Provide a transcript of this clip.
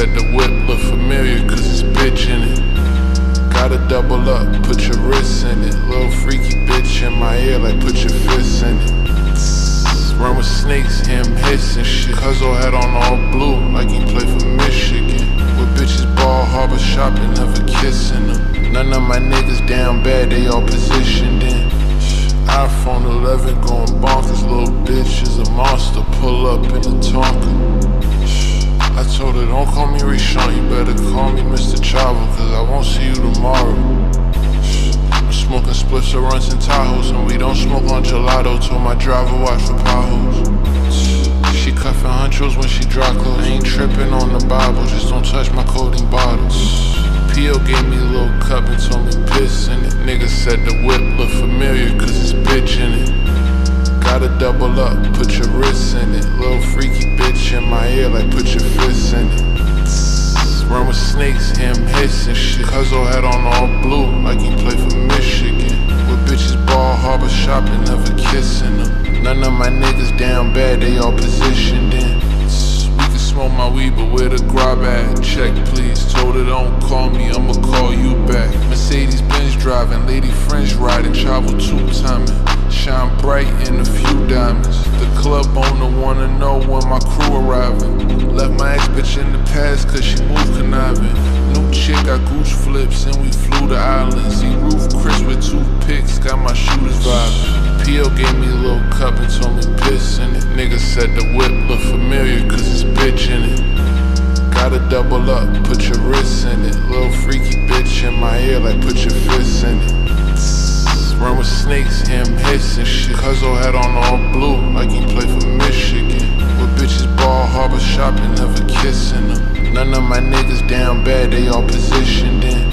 said the whip look familiar cause it's bitch in it. Gotta double up, put your wrists in it. Little freaky bitch in my ear, like put your fists in it. Run with snakes, him hissing shit. Cuzzo had on all blue, like he played for Michigan. With bitches Bal Harbour shopping, never kissing them. None of my niggas down bad, they all positioned in. iPhone 11 going bonkers, little call me Rishon, you better call me Mr. Chavo, cause I won't see you tomorrow. I'm smoking spliffs or runs and Tahoes, and we don't smoke on gelato. Told my driver watch for potholes. She cuffing hunchos when she drop clothes. I ain't tripping on the Bible, just don't touch my codeine bottles. P.O. gave me a little cup and told me piss in it. Nigga said the whip look familiar, cause it's bitch in it. Gotta double up, put your wrists Run with snakes, him hissing shit. Cuzzo had on all blue, like he played for Michigan. With bitches Bal Harbour shopping, never kissing them. None of my niggas down bad, they all positioned in. We can smoke my weed, but where the grab at? Check please. Told French riding, travel two timing. Shine bright in a few diamonds. The club owner wanna know when my crew arriving. Left my ex bitch in the past cause she moved conniving. New chick got goose flips and we flew to islands. See roof Chris with two picks, got my shooters vibing. P.O. gave me a little cup and told me piss in it. Nigga said the whip look familiar cause it's bitch in it. Gotta double up, put your wrists in it. Little freaky bitch in my ear, like put your fists in it. Run with snakes, him hissing shit. Cuzzo had on all blue, like he played for Michigan. With bitches Bal Harbour shopping, never kissing them. None of my niggas down bad, they all positioned in.